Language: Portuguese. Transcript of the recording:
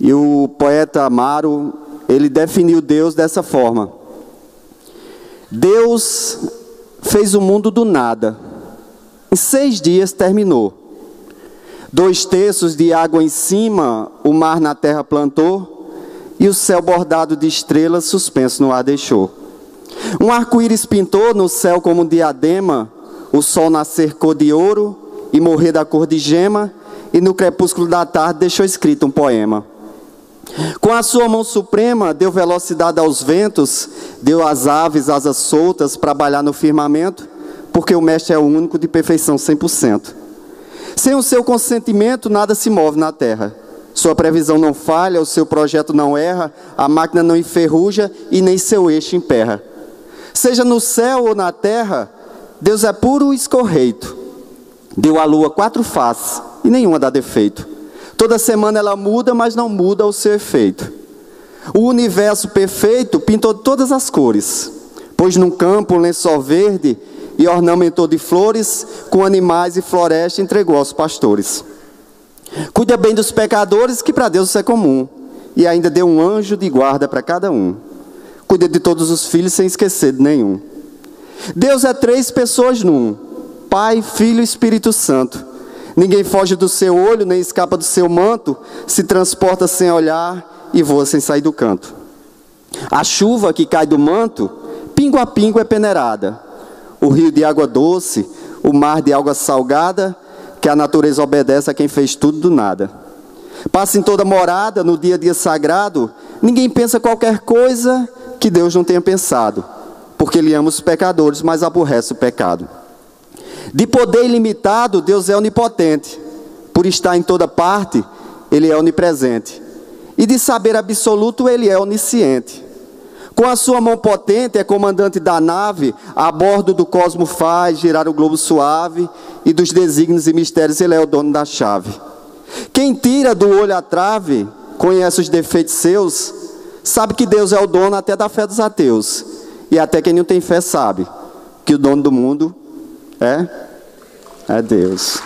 E o poeta Amaro, ele definiu Deus dessa forma: Deus fez o mundo do nada. Em seis dias terminou. Dois terços de água em cima, o mar na terra plantou, e o céu bordado de estrelas suspenso no ar deixou. Um arco-íris pintou no céu como um diadema, o sol nascer cor de ouro e morrer da cor de gema, e no crepúsculo da tarde deixou escrito um poema. Com a sua mão suprema, deu velocidade aos ventos, deu às aves asas soltas para balhar no firmamento, porque o Mestre é o único de perfeição 100%. Sem o seu consentimento, nada se move na terra. Sua previsão não falha, o seu projeto não erra, a máquina não enferruja e nem seu eixo emperra. Seja no céu ou na terra, Deus é puro e escorreito. Deu à lua quatro faces e nenhuma dá defeito. Toda semana ela muda, mas não muda o seu efeito. O universo perfeito pintou todas as cores, pôs num campo um lençol verde e ornamentou de flores, com animais e floresta entregou aos pastores. Cuida bem dos pecadores, que para Deus isso é comum, e ainda deu um anjo de guarda para cada um. Cuida de todos os filhos sem esquecer de nenhum. Deus é três pessoas num: Pai, Filho e Espírito Santo. Ninguém foge do seu olho, nem escapa do seu manto, se transporta sem olhar e voa sem sair do canto. A chuva que cai do manto, pingo a pingo é peneirada. O rio de água doce, o mar de água salgada, que a natureza obedece a quem fez tudo do nada. Passa em toda morada, no dia a dia sagrado, ninguém pensa qualquer coisa que Deus não tenha pensado, porque Ele ama os pecadores, mas aborrece o pecado. De poder ilimitado, Deus é onipotente. Por estar em toda parte, Ele é onipresente. E de saber absoluto, Ele é onisciente. Com a sua mão potente, é comandante da nave, a bordo do cosmo faz girar o globo suave, e dos desígnios e mistérios, Ele é o dono da chave. Quem tira do olho a trave, conhece os defeitos seus, sabe que Deus é o dono até da fé dos ateus. E até quem não tem fé sabe que o dono do mundo é? É Deus.